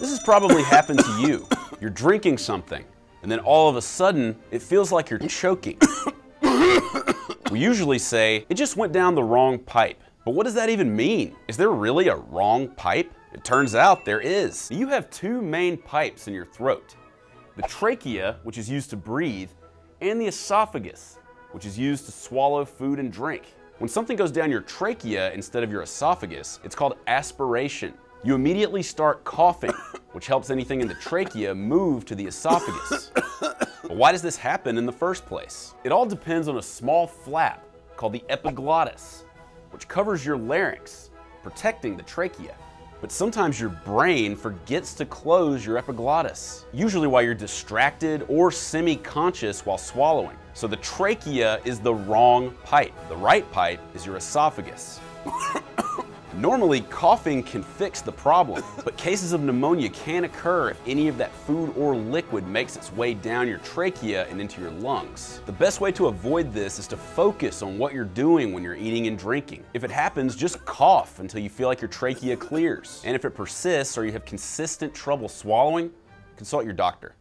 This has probably happened to you. You're drinking something, and then all of a sudden, it feels like you're choking. we usually say, it just went down the wrong pipe. But what does that even mean? Is there really a wrong pipe? It turns out there is. You have two main pipes in your throat. The trachea, which is used to breathe, and the esophagus, which is used to swallow food and drink. When something goes down your trachea instead of your esophagus, it's called aspiration. You immediately start coughing, which helps anything in the trachea move to the esophagus. But why does this happen in the first place? It all depends on a small flap called the epiglottis, which covers your larynx, protecting the trachea. But sometimes your brain forgets to close your epiglottis, usually while you're distracted or semi-conscious while swallowing. So the trachea is the wrong pipe. The right pipe is your esophagus. Normally, coughing can fix the problem, but cases of pneumonia can occur if any of that food or liquid makes its way down your trachea and into your lungs. The best way to avoid this is to focus on what you're doing when you're eating and drinking. If it happens, just cough until you feel like your trachea clears. And if it persists or you have consistent trouble swallowing, consult your doctor.